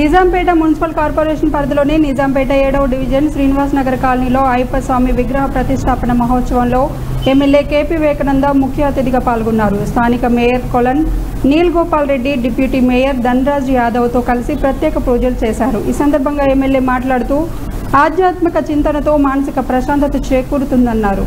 Nizampet municipal corporation పరిధిలోని నిజాంపేట ఏడవ division Srinivas Nagar కాలనీలో అయ్యప్ప స్వామి విగ్రహ ప్రతిష్టాపన మహోత్సవంలో ఎమ్మెల్యే కేపీ వివేకానంద ముఖ్య అతిథిగా పాల్గొన్నారు. స్థానిక mayor Kolan Neel Gopal Reddy deputy mayor Dhanaraj యాదవ్తో కలిసి ప్రత్యేక పూజలు చేశారు. ఈ సందర్భంగా ఎమ్మెల్యే మాట్లాడుతూ ఆధ్యాత్మిక చింతనతో మానసిక ప్రశాంతత చేకూరుతుందన్నారు.